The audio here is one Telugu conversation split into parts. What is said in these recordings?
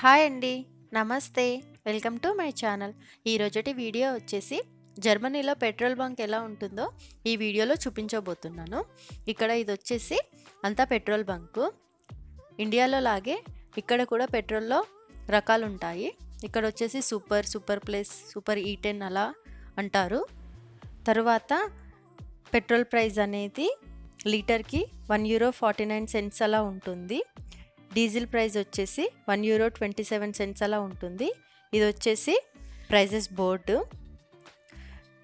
హాయ్ అండి. నమస్తే. Welcome to my channel. ఈరోజటి video వచ్చేసి జర్మనీలో పెట్రోల్ బంక్ ఎలా ఉంటుందో ఈ వీడియోలో చూపించబోతున్నాను. ఇక్కడ ఇది వచ్చేసి అంతా పెట్రోల్ బంకు. ఇండియాలో లాగే ఇక్కడ కూడా పెట్రోల్‌లో రకాలు ఉంటాయి ఇక్కడ వచ్చేసి సూపర్, సూపర్ ప్లస్, సూపర్ ఈ10 అలా అంటారు. తరువాత పెట్రోల్ ప్రైస్ అనేది లీటర్‌కి €1.49 అలా ఉంటుంది. డీజిల్ ప్రైస్ వచ్చేసి €1.27 అలా ఉంటుంది. ఇది వచ్చేసి ప్రైజెస్ బోర్డు.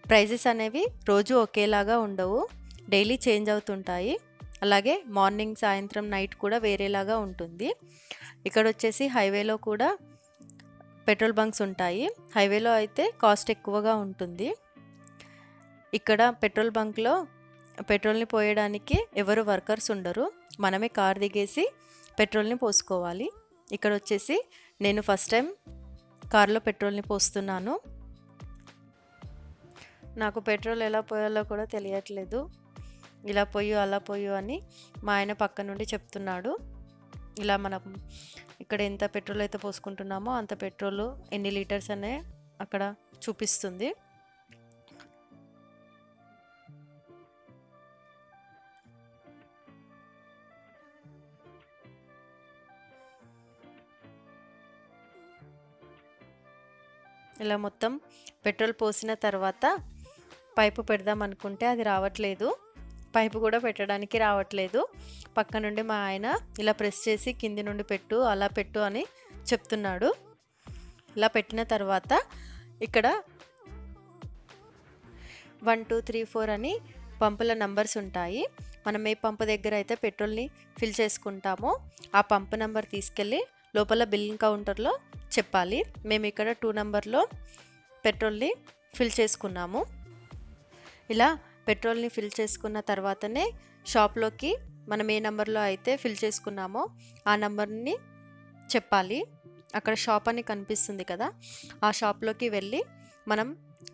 ప్రైజెస్ అనేవి రోజు ఒకేలాగా ఉండవు. డైలీ చేంజ్ అవుతుంటాయి. అలాగే మార్నింగ్, సాయంత్రం, నైట్ కూడా వేరేలాగా ఉంటుంది. ఇక్కడ వచ్చేసి హైవేలో కూడా పెట్రోల్ బంక్స్ ఉంటాయి. హైవేలో అయితే కాస్ట్ ఎక్కువగా ఉంటుంది. ఇక్కడ పెట్రోల్ బంక్‌లో పెట్రోల్‌ని పోయడానికి ఎవరు వర్కర్స్ ఉండరు. మనమే కార్ దిగేసి పెట్రోల్‌ని పోసుకోవాలి. ఇక్కడ వచ్చేసి నేను ఫస్ట్ టైం కారులో పెట్రోల్‌ని పోస్తున్నాను. నాకు పెట్రోల్ ఎలా పోయాలో కూడా తెలియట్లేదు. ఇలా పోయు అలా పోయు అని మా ఆయన పక్క నుండి చెప్తున్నాడు. ఇలా మనం ఇక్కడ ఎంత పెట్రోల్ అయితే పోసుకుంటున్నామో అంత పెట్రోల్ ఎన్ని లీటర్స్ అనే అక్కడ చూపిస్తుంది. ఇలా మొత్తం పెట్రోల్ పోసిన తర్వాత పైపు పెడదాం అనుకుంటే అది రావట్లేదు. పైపు కూడా పెట్టడానికి రావట్లేదు. పక్క నుండి మా ఆయన ఇలా ప్రెస్ చేసి కింది నుండి పెట్టు, అలా పెట్టు అని చెప్తున్నాడు. ఇలా పెట్టిన తర్వాత ఇక్కడ 1, 2, 3, 4 అని పంపుల నంబర్స్ ఉంటాయి. మనం ఏ పంపు దగ్గర అయితే పెట్రోల్‌ని ఫిల్ చేసుకుంటామో ఆ పంపు నంబర్ తీసుకెళ్ళి లోపల బిల్లింగ్ కౌంటర్‌లో చెప్పాలి. మేము ఇక్కడ టూ నెంబర్లో పెట్రోల్‌ని ఫిల్ చేసుకున్నాము. ఇలా పెట్రోల్‌ని ఫిల్ చేసుకున్న తర్వాతనే షాప్‌లోకి మనం ఏ నెంబర్లో అయితే ఫిల్ చేసుకున్నామో ఆ నెంబర్ని చెప్పాలి. అక్కడ షాప్ అని కనిపిస్తుంది కదా! ఆ షాప్‌లోకి వెళ్ళి మనం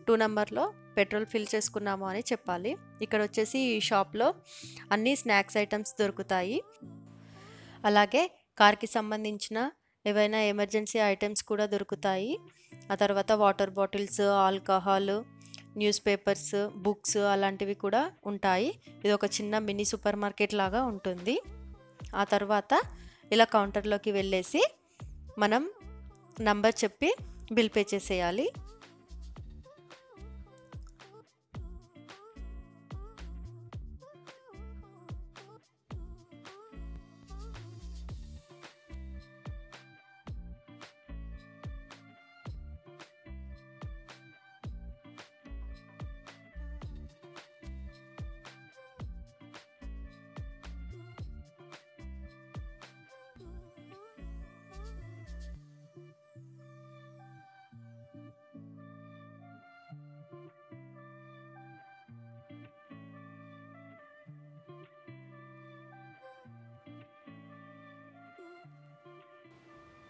టూ నెంబర్లో పెట్రోల్ ఫిల్ చేసుకున్నాము అని చెప్పాలి. ఇక్కడ వచ్చేసి ఈ షాప్‌లో అన్ని స్నాక్స్ ఐటమ్స్ దొరుకుతాయి. అలాగే కార్‌కి సంబంధించిన ఏవైనా ఎమర్జెన్సీ ఐటమ్స్ కూడా దొరుకుతాయి. ఆ తర్వాత water bottles, alcohol, newspapers, books అలాంటివి కూడా ఉంటాయి. ఇది ఒక చిన్న మినీ సూపర్ మార్కెట్ లాగా ఉంటుంది. ఆ తర్వాత ఇలా కౌంటర్‌లోకి వెళ్ళేసి మనం నంబర్ చెప్పి బిల్ పే చేసేయాలి.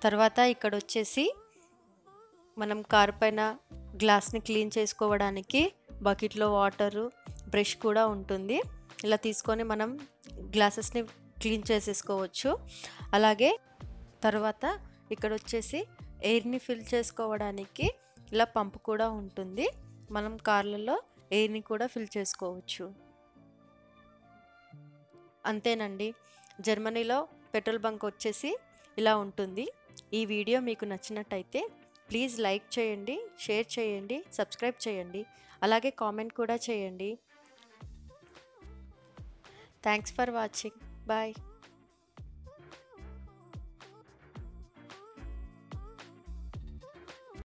తర్వాత ఇక్కడ వచ్చేసి మనం కారు పైన గ్లాస్‌ని క్లీన్ చేసుకోవడానికి బకెట్‌లో వాటరు, బ్రష్ కూడా ఉంటుంది. ఇలా తీసుకొని మనం గ్లాసెస్‌ని క్లీన్ చేసేసుకోవచ్చు. అలాగే తర్వాత ఇక్కడ వచ్చేసి ఎయిర్‌ని ఫిల్ చేసుకోవడానికి ఇలా పంప్ కూడా ఉంటుంది. మనం కార్‌లలో ఎయిర్‌ని కూడా ఫిల్ చేసుకోవచ్చు. అంతేనండి. జర్మనీలో పెట్రోల్ బంక్ వచ్చేసి ఇలా ఉంటుంది. ఈ వీడియో మీకు నచ్చినట్టయితే ప్లీజ్ లైక్ చేయండి, షేర్ చేయండి, సబ్స్క్రైబ్ చేయండి. అలాగే కామెంట్ కూడా చేయండి. Thanks for watching. బాయ్.